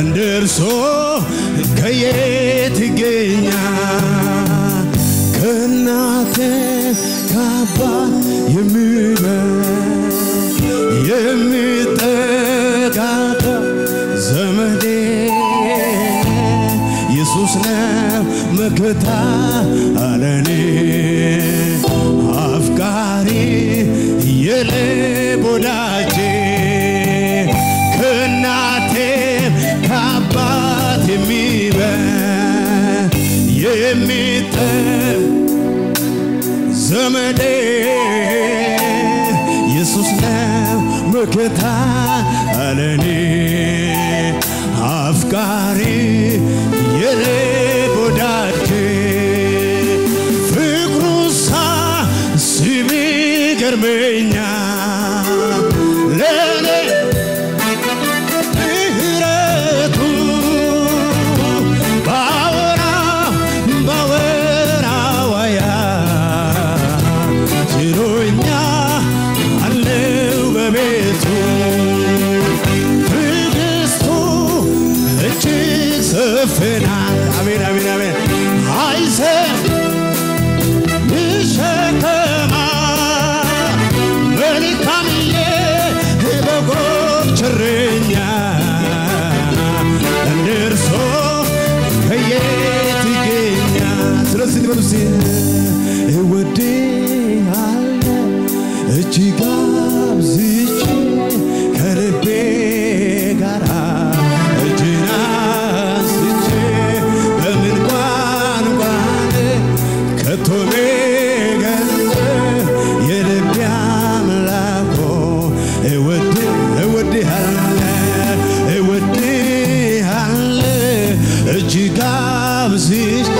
እንደ እርሶ ከየት ይገኛል? ከእናቴ ከአባት የሚበልጥ የሚጠጋጋ ዘመዴ ኢየሱስ ነው መከታ አለኔ አፍቃሪ የሌብ ወዳጅ የሚበል የሚጠም ዘመዴ ኢየሱስ ነው መከታ አለኔ አፍቃሪ ይዘናል። አሜን አሜን አሜን አይዘን ንሸከማ መልካምዬ በጎች እረኛ እንደ ከየት ይገኛል? ስለዚህ በሉስ እወድሃለሁ እጅግ de gases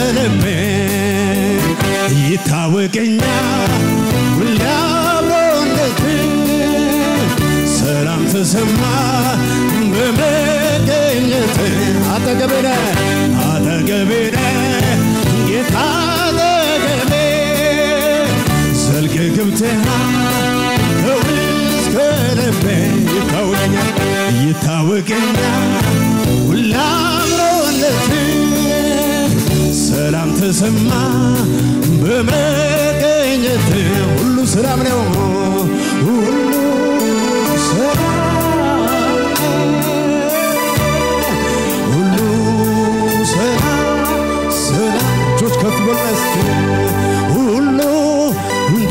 ከልቤ ይታወቀኛል ሁሌ አብሮነት ሰላም ተሰማ በመገኘት። አጠገቤ ነህ ጌታ አጠገቤ ዘልቅ ገብተሃል ከውስጥ ከልቤ ይታወቀኛል ይታወቀኛል ተሰማ በመገኘት ሁሉ ሰላም ነው። ሁሉ ሰላም ሁሉ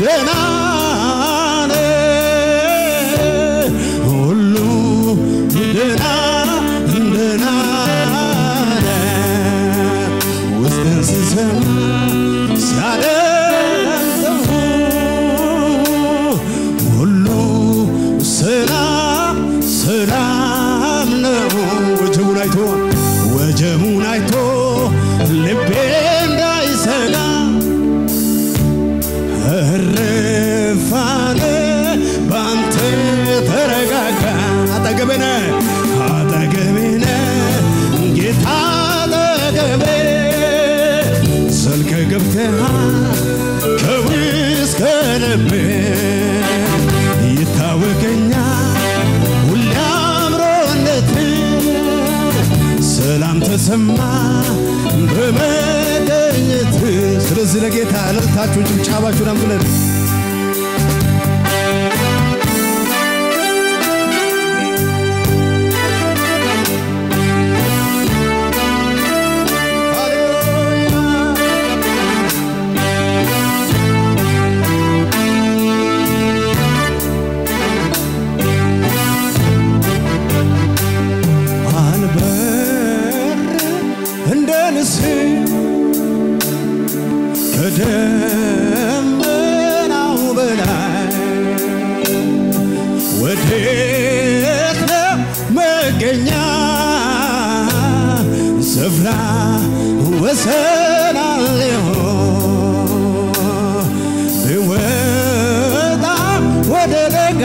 ደህና ተሰማ በመገኘት ስለዚህ ለጌታ እልልታችሁን ጭብጨባችሁን አምጡለት ስፍራ ወሰን አለው ብወጣ ወደ ደጋ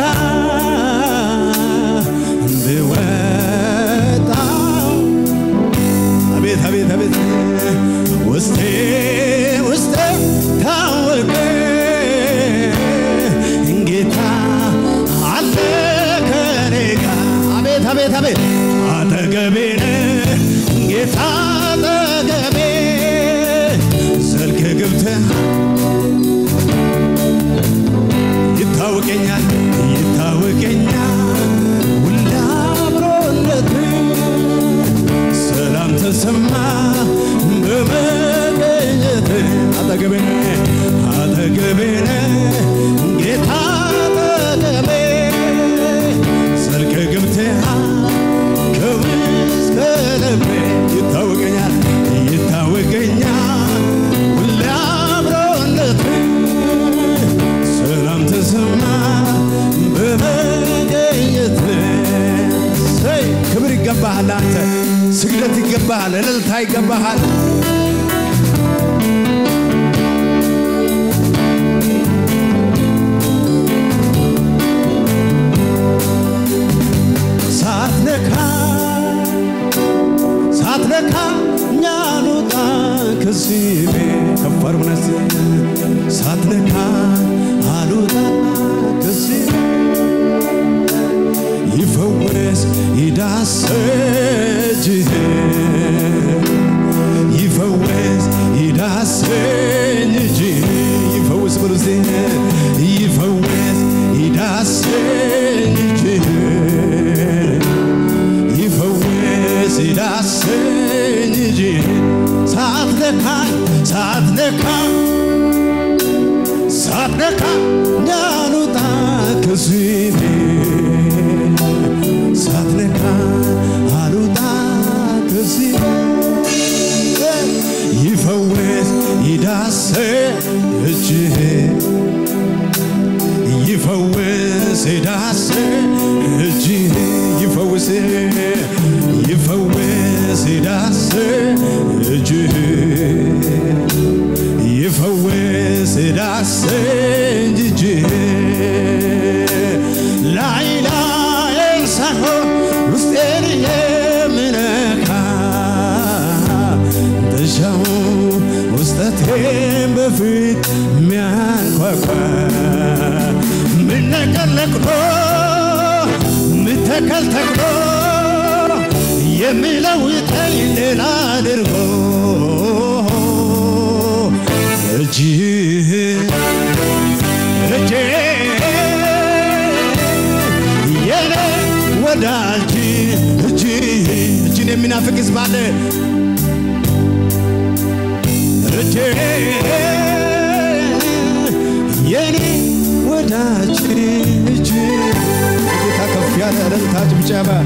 ብወጣ አቤት አቤት አቤት ውስጤ ውስጤ ታወቀ ጌታ አለ ከኔ ጋር አቤት አቤት አቤት አጠገቤ ነህ ጌታ አጠገቤ ዘልቅ ገብተህ ይታወቀኛል ይታወቀኛል። ሁሌ አብሮነት ሰላም ተሰማ በመገኘት አጠገቤ አጠገቤ ጌታ አጠገቤ ዘልቀ ገብተሃል ከውስጥ ይታወቀኛል ይታወቀኛል ሁሌ አብሮነት ሰላም ተሰማ በመገኘት ሰይ ክብር ይገባሃል አንተ ስግደት ይገባሃል እልልታ ይገባሃል እኛን ውጣ ከዚህ ቤት እስቲ ሳትነካ አልወጣ ከዚህ ይፈወስ እኛን ውጣ ከዚህ ቤት ሳትነካ አልውጣ ከዚህ ቤት ይፈወስ ይዳሰኝ እጅህ። ይፈውስ ይዳሰኝ እጅህ። ይፈውስ ይፈውስ ይዳሰኝ እጅህ። ስዳስኝ ነገር ነቅሎ ምን ተከል ተክሎ የሚለውጠኝ ሌላ አድርጎ እጅህ እጄ የኔ ወዳጅ እጅ እጅን የሚናፍቅ ሕዝብ አለ። እጄ የኔ ወዳጅ Та кофе яран тааж мчаба